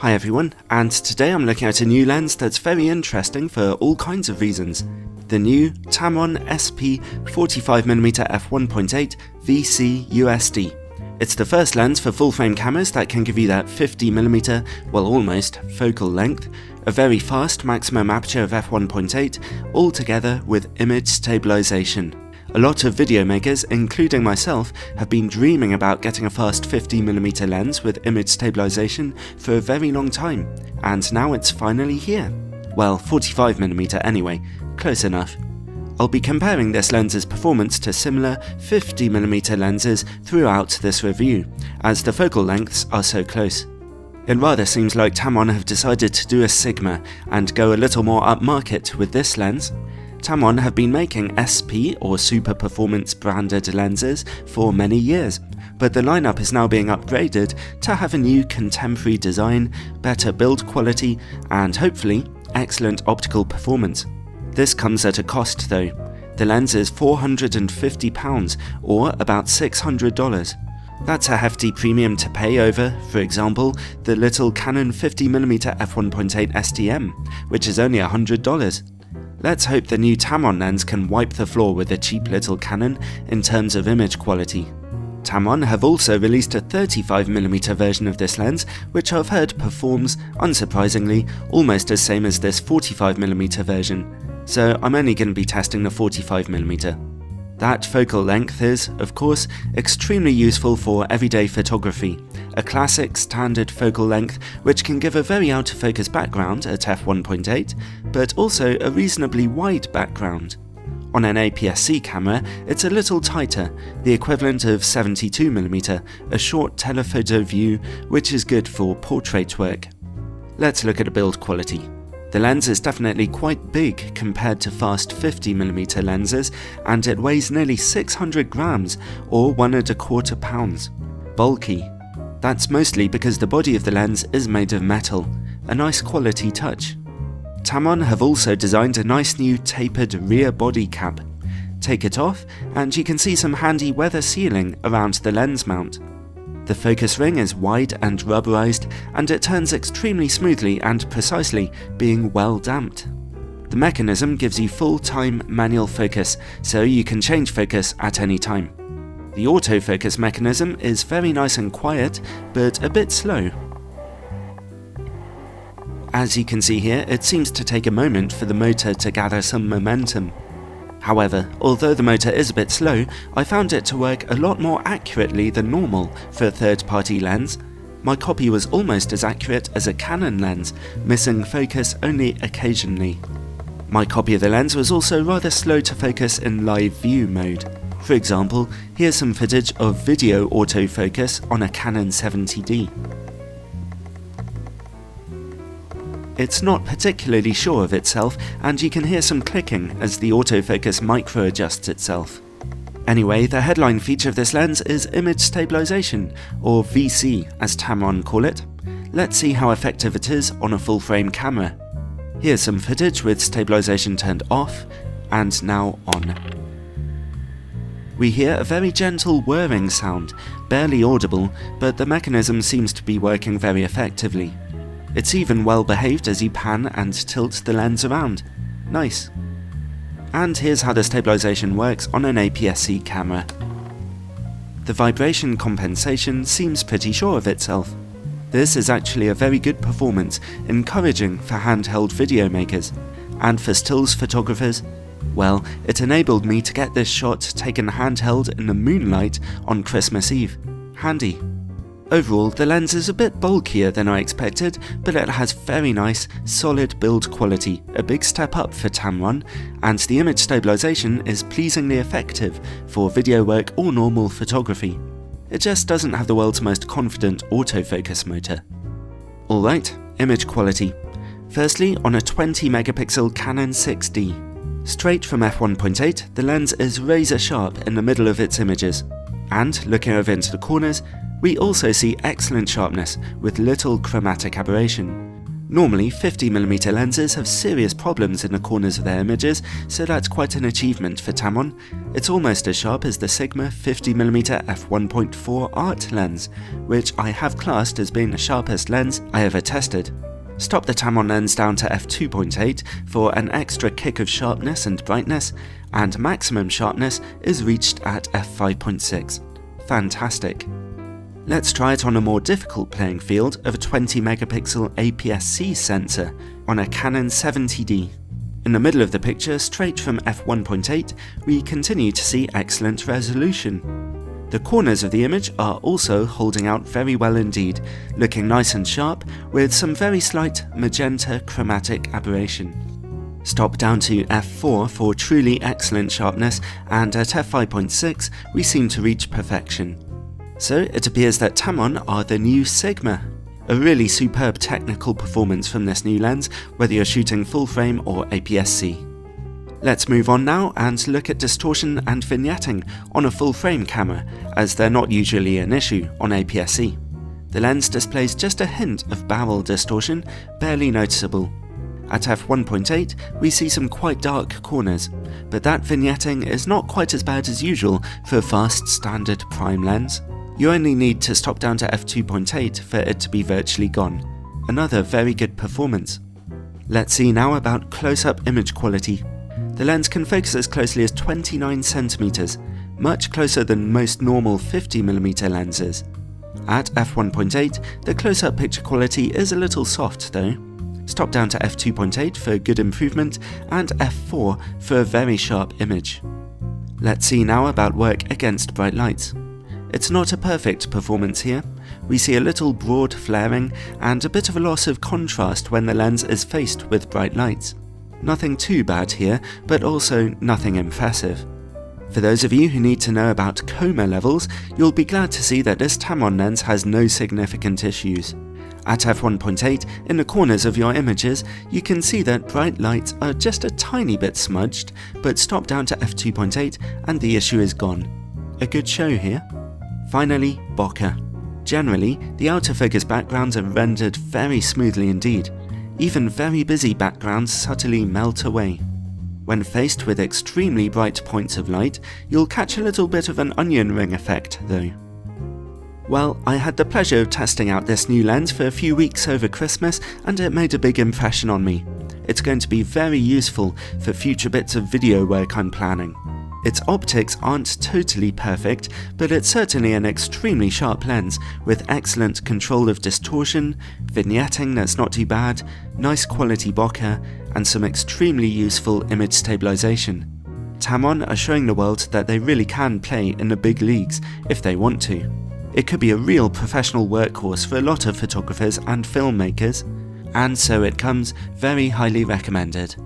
Hi everyone, and today I'm looking at a new lens that's very interesting for all kinds of reasons. The new Tamron SP 45mm f1.8 VC USD. It's the first lens for full frame cameras that can give you that 50mm, well almost, focal length, a very fast maximum aperture of f1.8, all together with image stabilization. A lot of video makers, including myself, have been dreaming about getting a fast 50mm lens with image stabilization for a very long time, and now it's finally here. Well, 45mm anyway, close enough. I'll be comparing this lens's performance to similar 50mm lenses throughout this review, as the focal lengths are so close. It rather seems like Tamron have decided to do a Sigma and go a little more upmarket with this lens, Tamron have been making SP or Super Performance branded lenses for many years, but the lineup is now being upgraded to have a new contemporary design, better build quality, and hopefully excellent optical performance. This comes at a cost though. The lens is £450 or about $600. That's a hefty premium to pay over, for example, the little Canon 50mm f1.8 STM, which is only $100. Let's hope the new Tamron lens can wipe the floor with the cheap little Canon in terms of image quality. Tamron have also released a 35mm version of this lens, which I've heard performs, unsurprisingly, almost as same as this 45mm version, so I'm only going to be testing the 45mm. That focal length is, of course, extremely useful for everyday photography, a classic standard focal length which can give a very out of focus background at f1.8, but also a reasonably wide background. On an APS-C camera, it's a little tighter, the equivalent of 72mm, a short telephoto view which is good for portrait work. Let's look at the build quality. The lens is definitely quite big compared to fast 50mm lenses and it weighs nearly 600 grams or one and a quarter pounds. Bulky. That's mostly because the body of the lens is made of metal, a nice quality touch. Tamron have also designed a nice new tapered rear body cap. Take it off and you can see some handy weather sealing around the lens mount. The focus ring is wide and rubberized, and it turns extremely smoothly and precisely, being well damped. The mechanism gives you full-time manual focus, so you can change focus at any time. The autofocus mechanism is very nice and quiet, but a bit slow. As you can see here, it seems to take a moment for the motor to gather some momentum. However, although the motor is a bit slow, I found it to work a lot more accurately than normal for a third-party lens. My copy was almost as accurate as a Canon lens, missing focus only occasionally. My copy of the lens was also rather slow to focus in live view mode. For example, here's some footage of video autofocus on a Canon 70D. It's not particularly sure of itself, and you can hear some clicking as the autofocus micro-adjusts itself. Anyway, the headline feature of this lens is image stabilization, or VC as Tamron call it. Let's see how effective it is on a full frame camera. Here's some footage with stabilization turned off, and now on. We hear a very gentle whirring sound, barely audible, but the mechanism seems to be working very effectively. It's even well behaved as you pan and tilt the lens around. Nice. And here's how the stabilization works on an APS-C camera. The vibration compensation seems pretty sure of itself. This is actually a very good performance, encouraging for handheld video makers. And for stills photographers, well, it enabled me to get this shot taken handheld in the moonlight on Christmas Eve. Handy. Overall, the lens is a bit bulkier than I expected, but it has very nice, solid build quality, a big step up for Tamron, and the image stabilization is pleasingly effective for video work or normal photography. It just doesn't have the world's most confident autofocus motor. Alright, image quality. Firstly, on a 20 megapixel Canon 6D. Straight from f1.8, the lens is razor sharp in the middle of its images. And, looking over into the corners, we also see excellent sharpness with little chromatic aberration. Normally 50mm lenses have serious problems in the corners of their images, so that's quite an achievement for Tamron. It's almost as sharp as the Sigma 50mm f1.4 art lens, which I have classed as being the sharpest lens I ever tested. Stop the Tamron lens down to f2.8 for an extra kick of sharpness and brightness, and maximum sharpness is reached at f5.6. Fantastic. Let's try it on a more difficult playing field of a 20 megapixel APS-C sensor on a Canon 70D. In the middle of the picture, straight from f1.8, we continue to see excellent resolution. The corners of the image are also holding out very well indeed, looking nice and sharp with some very slight magenta chromatic aberration. Stop down to f4 for truly excellent sharpness and at f5.6 we seem to reach perfection. So it appears that Tamron are the new Sigma. A really superb technical performance from this new lens, whether you're shooting full frame or APS-C. Let's move on now and look at distortion and vignetting on a full frame camera, as they're not usually an issue on APS-C. The lens displays just a hint of barrel distortion, barely noticeable. At f1.8 we see some quite dark corners, but that vignetting is not quite as bad as usual for a fast standard prime lens. You only need to stop down to f2.8 for it to be virtually gone. Another very good performance. Let's see now about close-up image quality. The lens can focus as closely as 29cm, much closer than most normal 50mm lenses. At f1.8, the close-up picture quality is a little soft though. Stop down to f2.8 for good improvement and f4 for a very sharp image. Let's see now about work against bright lights. It's not a perfect performance here. We see a little broad flaring and a bit of a loss of contrast when the lens is faced with bright lights. Nothing too bad here, but also nothing impressive. For those of you who need to know about coma levels, you'll be glad to see that this Tamron lens has no significant issues. At f1.8, in the corners of your images, you can see that bright lights are just a tiny bit smudged, but stop down to f2.8 and the issue is gone. A good show here. Finally, bokeh. Generally, the outer figure's backgrounds are rendered very smoothly indeed. Even very busy backgrounds subtly melt away. When faced with extremely bright points of light, you'll catch a little bit of an onion ring effect though. Well, I had the pleasure of testing out this new lens for a few weeks over Christmas and it made a big impression on me. It's going to be very useful for future bits of video work I'm planning. Its optics aren't totally perfect, but it's certainly an extremely sharp lens with excellent control of distortion, vignetting that's not too bad, nice quality bokeh, and some extremely useful image stabilization. Tamron are showing the world that they really can play in the big leagues if they want to. It could be a real professional workhorse for a lot of photographers and filmmakers, and so it comes very highly recommended.